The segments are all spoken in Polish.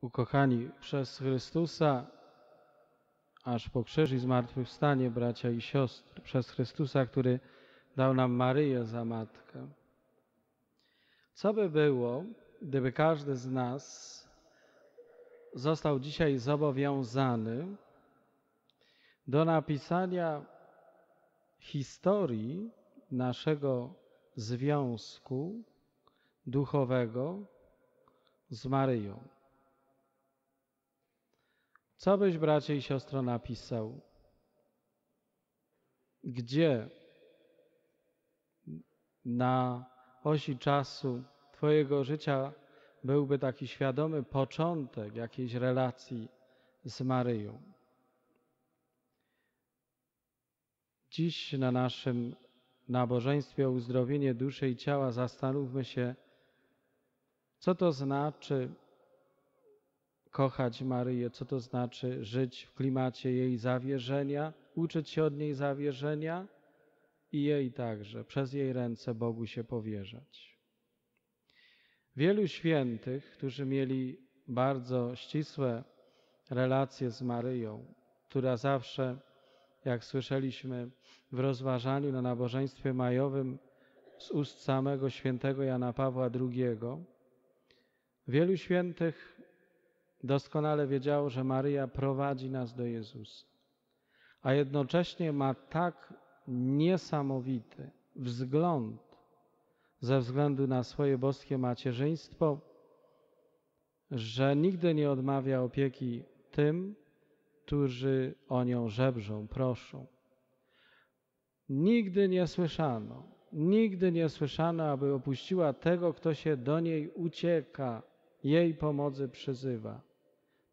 Ukochani przez Chrystusa, aż po krzyż i zmartwychwstanie, bracia i siostry, przez Chrystusa, który dał nam Maryję za matkę. Co by było, gdyby każdy z nas został dzisiaj zobowiązany do napisania historii naszego związku duchowego z Maryją. Co byś, bracie i siostro, napisał? Gdzie na osi czasu Twojego życia byłby taki świadomy początek jakiejś relacji z Maryją? Dziś na naszym nabożeństwie o uzdrowienie duszy i ciała zastanówmy się, co to znaczy kochać Maryję, co to znaczy żyć w klimacie jej zawierzenia, uczyć się od niej zawierzenia i jej także przez jej ręce Bogu się powierzać. Wielu świętych, którzy mieli bardzo ścisłe relacje z Maryją, która zawsze, jak słyszeliśmy w rozważaniu na nabożeństwie majowym z ust samego świętego Jana Pawła II, wielu świętych doskonale wiedziało, że Maryja prowadzi nas do Jezusa, a jednocześnie ma tak niesamowity wzgląd ze względu na swoje boskie macierzyństwo, że nigdy nie odmawia opieki tym, którzy o nią żebrzą, proszą. Nigdy nie słyszano, nigdy nie słyszano, aby opuściła tego, kto się do niej ucieka, jej pomocy przyzywa.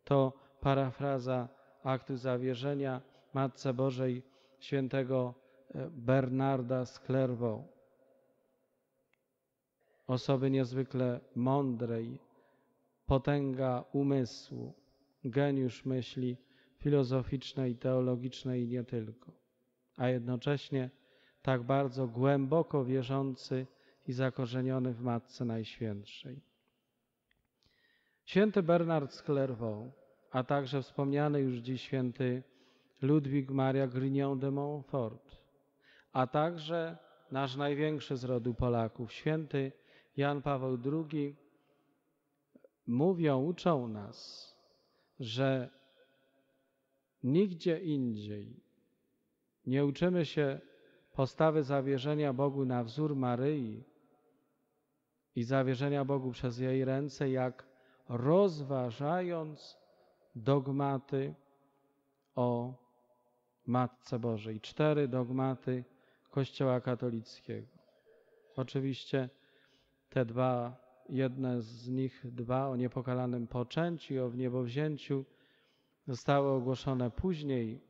To parafraza aktu zawierzenia Matce Bożej świętego Bernarda z Clairvaux. Osoby niezwykle mądrej, potęga umysłu, geniusz myśli filozoficznej, teologicznej i nie tylko, a jednocześnie tak bardzo głęboko wierzący i zakorzeniony w Matce Najświętszej. Święty Bernard z Clairvaux, a także wspomniany już dziś święty Ludwik Maria Grignon de Montfort, a także nasz największy z rodu Polaków, święty Jan Paweł II, mówią, uczą nas, że nigdzie indziej nie uczymy się postawy zawierzenia Bogu na wzór Maryi i zawierzenia Bogu przez jej ręce, jak rozważając dogmaty o Matce Bożej. Cztery dogmaty Kościoła katolickiego. Oczywiście te dwa, jedne z nich dwa o niepokalanym poczęciu i o wniebowzięciu zostały ogłoszone później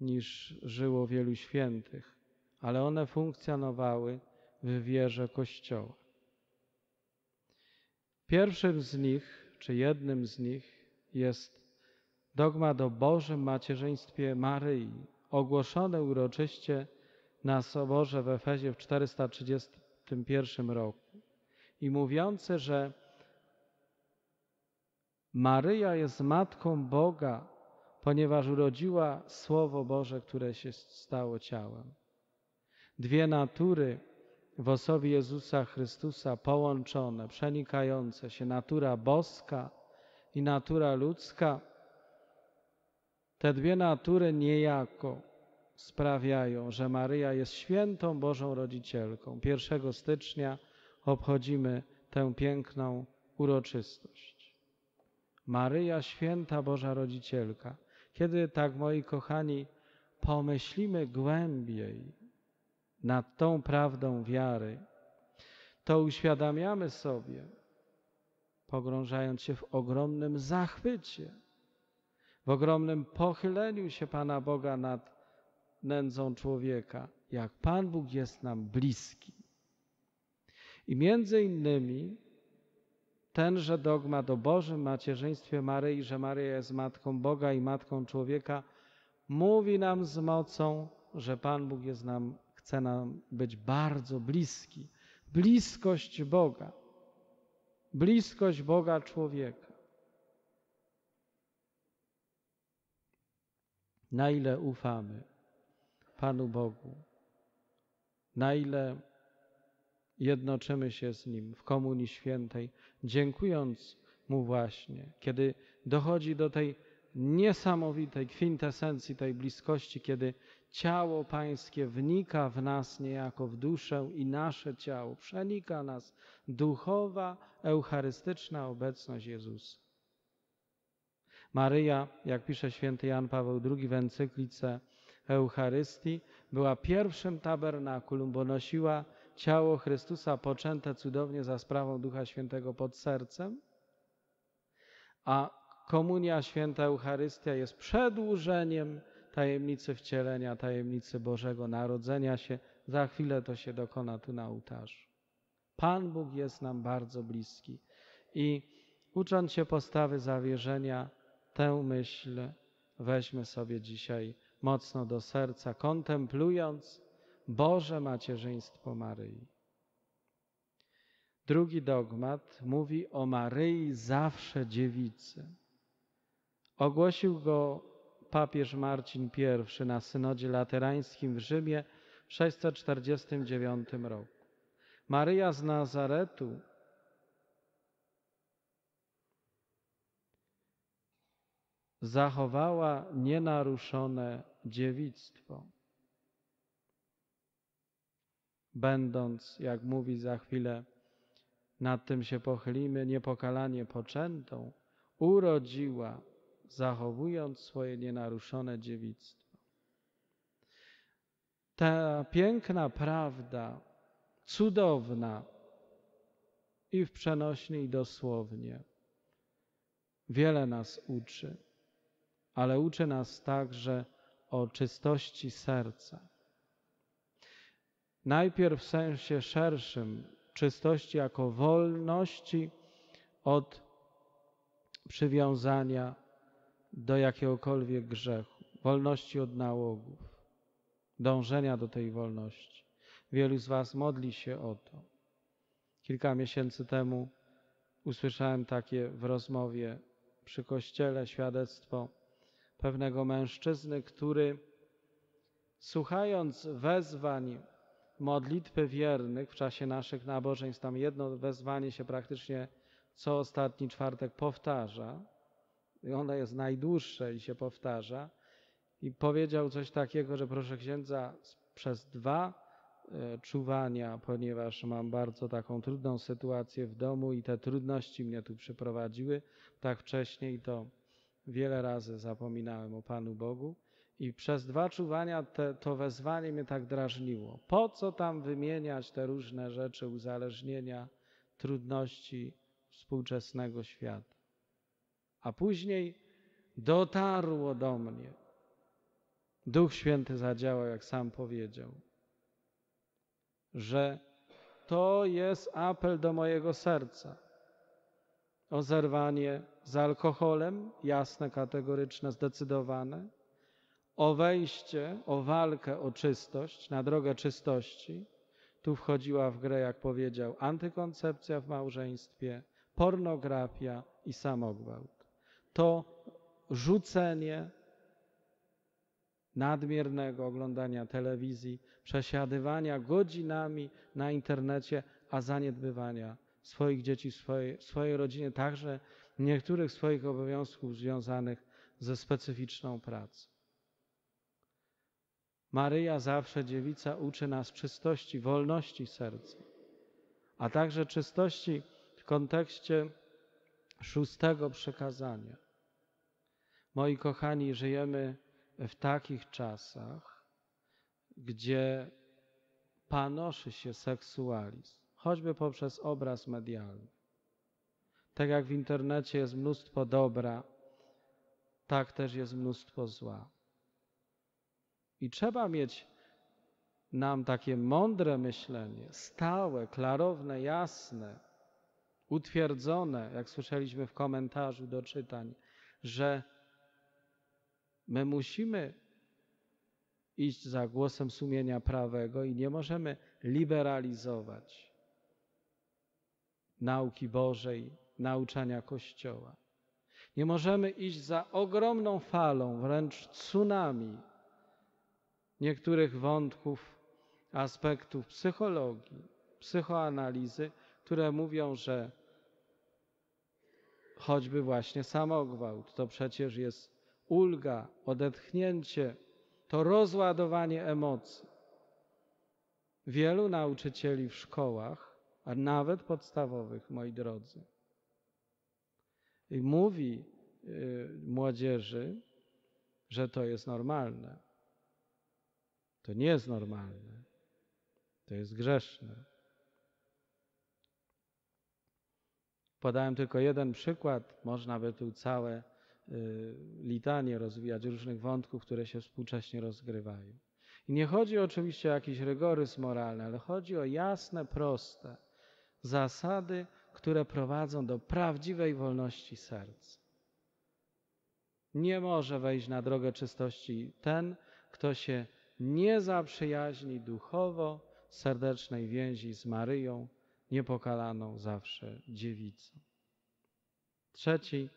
niż żyło wielu świętych, ale one funkcjonowały w wierze Kościoła. Pierwszym z nich, czy jednym z nich jest dogmat o Bożym macierzyństwie Maryi, ogłoszone uroczyście na Soborze w Efezie w 431 roku i mówiące, że Maryja jest Matką Boga, ponieważ urodziła Słowo Boże, które się stało ciałem. Dwie natury w osobie Jezusa Chrystusa połączone, przenikające się, natura boska i natura ludzka, te dwie natury niejako sprawiają, że Maryja jest świętą Bożą Rodzicielką. 1 stycznia obchodzimy tę piękną uroczystość. Maryja, święta Boża Rodzicielka. Kiedy tak, moi kochani, pomyślimy głębiej nad tą prawdą wiary, to uświadamiamy sobie, pogrążając się w ogromnym zachwycie, w ogromnym pochyleniu się Pana Boga nad nędzą człowieka, jak Pan Bóg jest nam bliski. I między innymi tenże dogmat o Bożym macierzyństwie Maryi, że Maryja jest Matką Boga i Matką człowieka, mówi nam z mocą, że Pan Bóg jest nam, chce nam być bardzo bliski. Bliskość Boga. Bliskość Boga człowieka. Na ile ufamy Panu Bogu, na ile jednoczymy się z Nim w Komunii Świętej, dziękując Mu właśnie, kiedy dochodzi do tej niesamowitej kwintesencji tej bliskości, kiedy ciało Pańskie wnika w nas niejako w duszę i nasze ciało, przenika nas duchowa, eucharystyczna obecność Jezusa. Maryja, jak pisze święty Jan Paweł II w encyklice Eucharystii, była pierwszym tabernakulum, bo nosiła ciało Chrystusa poczęte cudownie za sprawą Ducha Świętego pod sercem, a Komunia Święta Eucharystia jest przedłużeniem tajemnicy wcielenia, tajemnicy Bożego Narodzenia się. Za chwilę to się dokona tu na ołtarzu. Pan Bóg jest nam bardzo bliski i ucząc się postawy zawierzenia, tę myśl weźmy sobie dzisiaj mocno do serca, kontemplując Boże macierzyństwo Maryi. Drugi dogmat mówi o Maryi zawsze dziewicy. Ogłosił go papież Marcin I na synodzie laterańskim w Rzymie w 649 roku. Maryja z Nazaretu zachowała nienaruszone dziewictwo. Będąc, jak mówi za chwilę, nad tym się pochylimy, niepokalanie poczętą, urodziła, zachowując swoje nienaruszone dziewictwo. Ta piękna prawda, cudowna i w przenośni, i dosłownie, wiele nas uczy ale uczy nas także o czystości serca. Najpierw w sensie szerszym, czystości jako wolności od przywiązania do jakiegokolwiek grzechu, wolności od nałogów, dążenia do tej wolności. Wielu z Was modli się o to. Kilka miesięcy temu usłyszałem takie w rozmowie przy kościele świadectwo pewnego mężczyzny, który słuchając wezwań modlitwy wiernych w czasie naszych nabożeństw, tam jedno wezwanie się praktycznie co ostatni czwartek powtarza, ono jest najdłuższe i się powtarza, i powiedział coś takiego, że proszę księdza, przez dwa e, czuwania, ponieważ mam bardzo taką trudną sytuację w domu i te trudności mnie tu przyprowadziły, tak wcześniej to wiele razy zapominałem o Panu Bogu i przez dwa czuwania te, to wezwanie mnie tak drażniło. Po co tam wymieniać te różne rzeczy, uzależnienia, trudności współczesnego świata? A później dotarło do mnie. Duch Święty zadziałał, jak sam powiedział, że to jest apel do mojego serca o zerwanie z alkoholem, jasne, kategoryczne, zdecydowane, o wejście, o walkę o czystość, na drogę czystości. Tu wchodziła w grę, jak powiedział, antykoncepcja w małżeństwie, pornografia i samogwałt. To rzucenie nadmiernego oglądania telewizji, przesiadywania godzinami na internecie, a zaniedbywania swoich dzieci, swojej, swojej rodzinie, także niektórych swoich obowiązków związanych ze specyficzną pracą. Maryja, zawsze dziewica, uczy nas czystości, wolności serca, a także czystości w kontekście szóstego przekazania. Moi kochani, żyjemy w takich czasach, gdzie panoszy się seksualizm choćby poprzez obraz medialny. Tak jak w internecie jest mnóstwo dobra, tak też jest mnóstwo zła. I trzeba mieć nam takie mądre myślenie, stałe, klarowne, jasne, utwierdzone, jak słyszeliśmy w komentarzu do czytań, że my musimy iść za głosem sumienia prawego i nie możemy liberalizować nauki Bożej, nauczania Kościoła. Nie możemy iść za ogromną falą, wręcz tsunami niektórych wątków, aspektów psychologii, psychoanalizy, które mówią, że choćby właśnie samogwałt to przecież jest ulga, odetchnięcie, to rozładowanie emocji. Wielu nauczycieli w szkołach, a nawet podstawowych, moi drodzy, mówi y, młodzieży, że to jest normalne. To nie jest normalne. To jest grzeszne. Podałem tylko jeden przykład, można by tu całe litanie rozwijać różnych wątków, które się współcześnie rozgrywają. I nie chodzi oczywiście o jakiś rygoryzm moralny, ale chodzi o jasne, proste zasady, które prowadzą do prawdziwej wolności serca. Nie może wejść na drogę czystości ten, kto się nie zaprzyjaźni duchowo serdecznej więzi z Maryją, niepokalaną zawsze dziewicą. Trzeci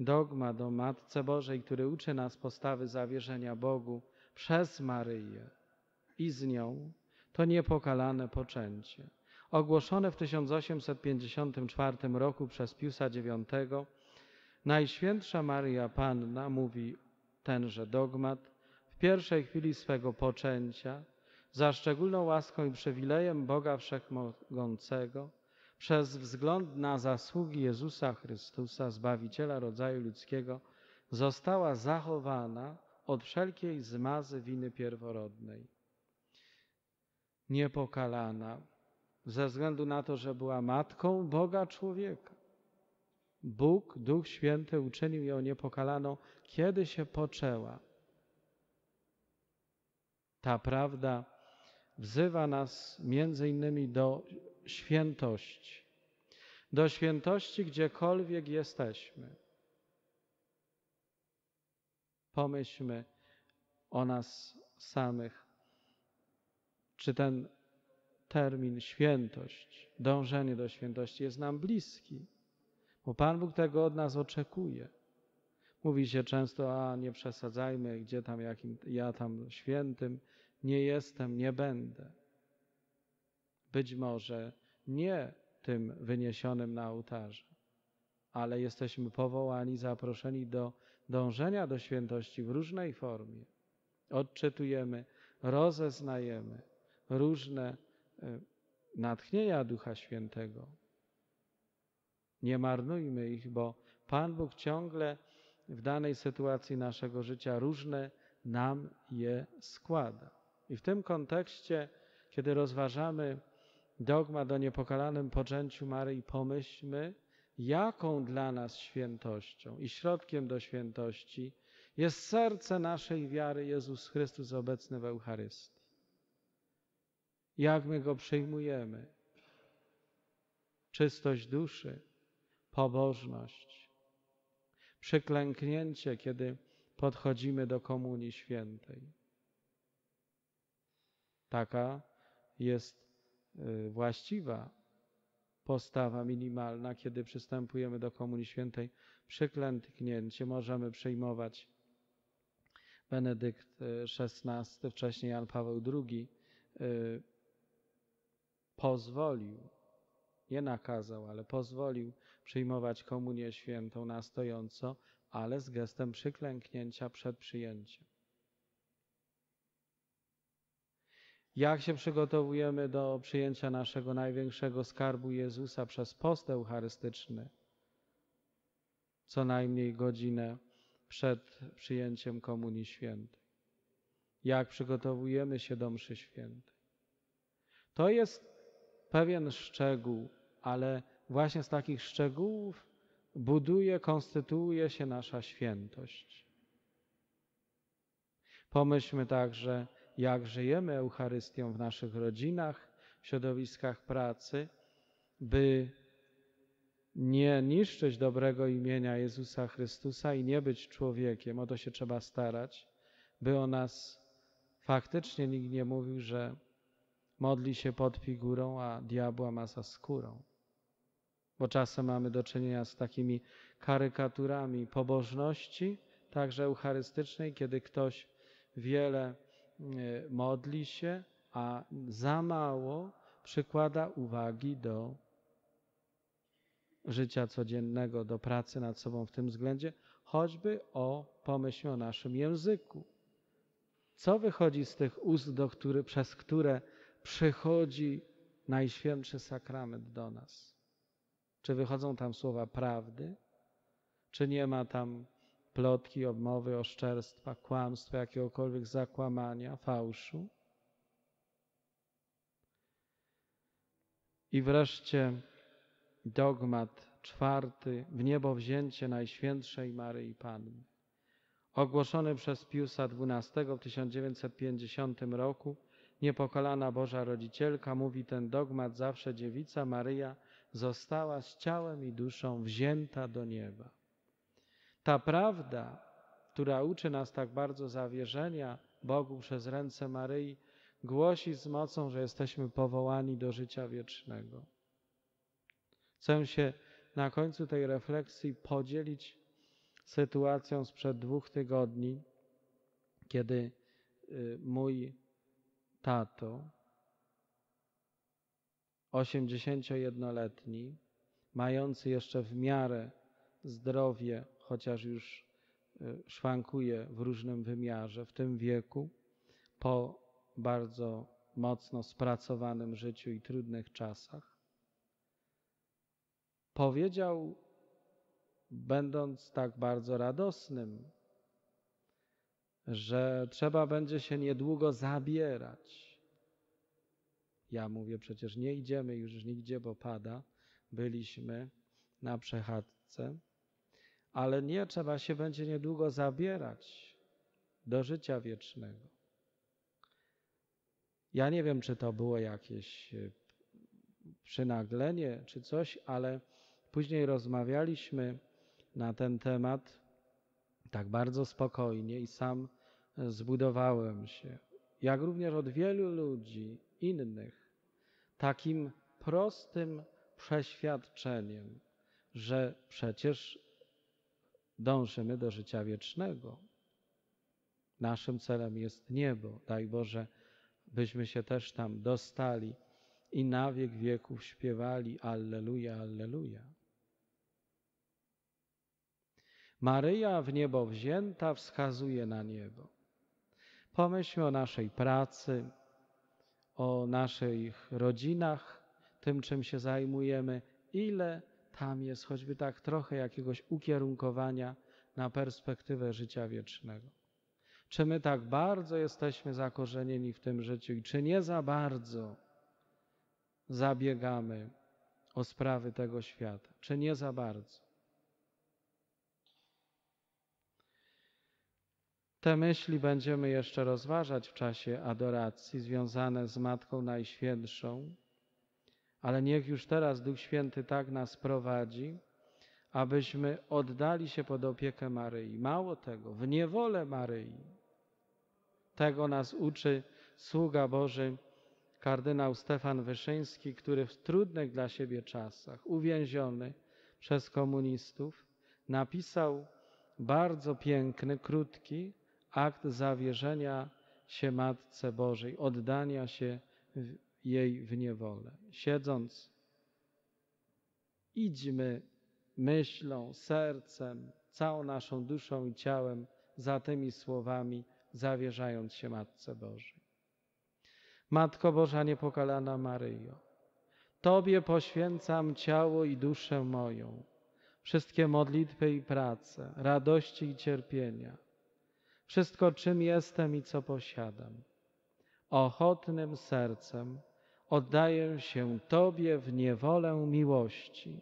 dogmat o Matce Bożej, który uczy nas postawy zawierzenia Bogu przez Maryję i z nią, to niepokalane poczęcie. Ogłoszone w 1854 roku przez Piusa IX, Najświętsza Maryja Panna mówi tenże dogmat w pierwszej chwili swego poczęcia za szczególną łaską i przywilejem Boga Wszechmogącego przez wzgląd na zasługi Jezusa Chrystusa, Zbawiciela rodzaju ludzkiego, została zachowana od wszelkiej zmazy winy pierworodnej. Niepokalana ze względu na to, że była matką Boga człowieka. Bóg, Duch Święty uczynił ją niepokalaną, kiedy się poczęła. Ta prawda wzywa nas między innymi do świętości. Do świętości gdziekolwiek jesteśmy. Pomyślmy o nas samych. Czy ten termin świętość, dążenie do świętości jest nam bliski? Bo Pan Bóg tego od nas oczekuje. Mówi się często, a nie przesadzajmy, gdzie tam jakim, ja tam świętym nie jestem, nie będę. Być może nie tym wyniesionym na ołtarze, ale jesteśmy powołani, zaproszeni do dążenia do świętości w różnej formie. Odczytujemy, rozeznajemy różne e, natchnienia Ducha Świętego. Nie marnujmy ich, bo Pan Bóg ciągle w danej sytuacji naszego życia różne nam je składa. I w tym kontekście, kiedy rozważamy dogmat o niepokalanym poczęciu Maryi, pomyślmy, jaką dla nas świętością i środkiem do świętości jest serce naszej wiary Jezus Chrystus obecny w Eucharystii. Jak my Go przyjmujemy? Czystość duszy, pobożność, przyklęknięcie, kiedy podchodzimy do Komunii Świętej. Taka jest właściwa postawa minimalna, kiedy przystępujemy do Komunii Świętej. Przyklęknięcie możemy przyjmować Benedykt XVI, y, wcześniej Jan Paweł II, y, pozwolił, nie nakazał, ale pozwolił przyjmować komunię świętą na stojąco, ale z gestem przyklęknięcia przed przyjęciem. Jak się przygotowujemy do przyjęcia naszego największego skarbu Jezusa przez post eucharystyczny? Co najmniej godzinę przed przyjęciem Komunii Świętej. Jak przygotowujemy się do mszy świętej? To jest pewien szczegół, ale właśnie z takich szczegółów buduje, konstytuuje się nasza świętość. Pomyślmy także, jak żyjemy Eucharystią w naszych rodzinach, w środowiskach pracy, by nie niszczyć dobrego imienia Jezusa Chrystusa i nie być człowiekiem. O to się trzeba starać, by o nas faktycznie nikt nie mówił, że modli się pod figurą, a diabła ma za skórą. Bo czasem mamy do czynienia z takimi karykaturami pobożności, także eucharystycznej, kiedy ktoś wiele modli się, a za mało przykłada uwagi do życia codziennego, do pracy nad sobą w tym względzie, choćby o pomyśl o naszym języku. Co wychodzi z tych ust, do który, przez które przychodzi Najświętszy Sakrament do nas? Czy wychodzą tam słowa prawdy? Czy nie ma tam plotki, obmowy, oszczerstwa, kłamstwa, jakiegokolwiek zakłamania, fałszu? I wreszcie dogmat czwarty, w niebo wzięcie Najświętszej Maryi Panny. Ogłoszony przez Piusa XII w 1950 roku, niepokalana Boża Rodzicielka, mówi ten dogmat zawsze dziewica Maryja została z ciałem i duszą wzięta do nieba. Ta prawda, która uczy nas tak bardzo zawierzenia Bogu przez ręce Maryi, głosi z mocą, że jesteśmy powołani do życia wiecznego. Chcę się na końcu tej refleksji podzielić sytuacją sprzed dwóch tygodni, kiedy y, mój tato, 81-letni, mający jeszcze w miarę zdrowie, chociaż już y, szwankuje w różnym wymiarze w tym wieku, po bardzo mocno spracowanym życiu i trudnych czasach, powiedział, będąc tak bardzo radosnym, że trzeba będzie się niedługo zabierać. Ja mówię, przecież nie idziemy już nigdzie, bo pada. Byliśmy na przechadzce, ale nie trzeba się będzie niedługo zabierać do życia wiecznego. Ja nie wiem, czy to było jakieś e, przynaglenie, czy coś, ale później rozmawialiśmy na ten temat tak bardzo spokojnie i sam e, zbudowałem się, jak również od wielu ludzi innych, takim prostym przeświadczeniem, że przecież dążymy do życia wiecznego. Naszym celem jest niebo. Daj Boże, byśmy się też tam dostali i na wiek wieków śpiewali Alleluja, Alleluja. Maryja w niebo wzięta wskazuje na niebo. Pomyślmy o naszej pracy, o naszych rodzinach, tym czym się zajmujemy, ile tam jest choćby tak trochę jakiegoś ukierunkowania na perspektywę życia wiecznego. Czy my tak bardzo jesteśmy zakorzenieni w tym życiu i czy nie za bardzo zabiegamy o sprawy tego świata? Czy nie za bardzo? Te myśli będziemy jeszcze rozważać w czasie adoracji związane z Matką Najświętszą, ale niech już teraz Duch Święty tak nas prowadzi, abyśmy oddali się pod opiekę Maryi. Mało tego, w niewolę Maryi. Tego nas uczy sługa Boży kardynał Stefan Wyszyński, który w trudnych dla siebie czasach, uwięziony przez komunistów, napisał bardzo piękny, krótki akt zawierzenia się Matce Bożej, oddania się jej w niewolę. Siedząc, idźmy myślą, sercem, całą naszą duszą i ciałem za tymi słowami, zawierzając się Matce Bożej. Matko Boża niepokalana Maryjo, Tobie poświęcam ciało i duszę moją, wszystkie modlitwy i prace, radości i cierpienia, wszystko czym jestem i co posiadam. Ochotnym sercem oddaję się Tobie w niewolę miłości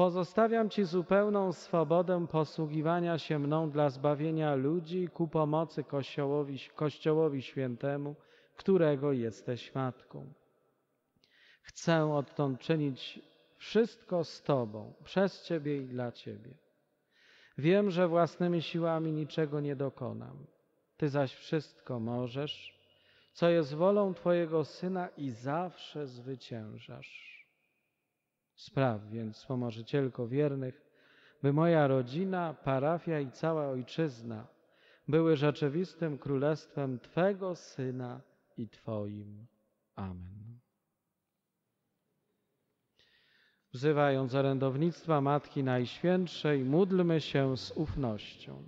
Pozostawiam Ci zupełną swobodę posługiwania się mną dla zbawienia ludzi ku pomocy Kościołowi, Kościołowi Świętemu, którego jesteś Matką. Chcę odtąd czynić wszystko z Tobą, przez Ciebie i dla Ciebie. Wiem, że własnymi siłami niczego nie dokonam. Ty zaś wszystko możesz, co jest wolą Twojego Syna i zawsze zwyciężasz. Spraw więc, pomożycielko wiernych, by moja rodzina, parafia i cała ojczyzna były rzeczywistym królestwem Twego Syna i Twoim. Amen. Wzywając orędownictwa Matki Najświętszej, módlmy się z ufnością.